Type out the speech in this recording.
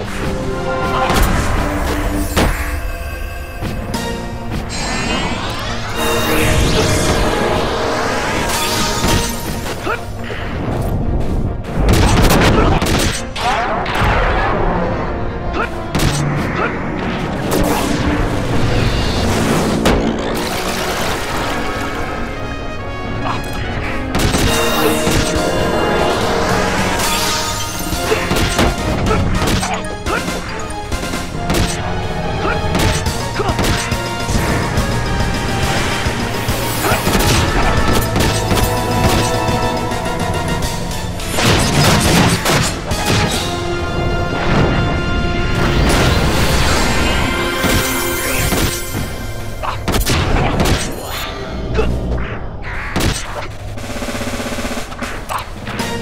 Oh.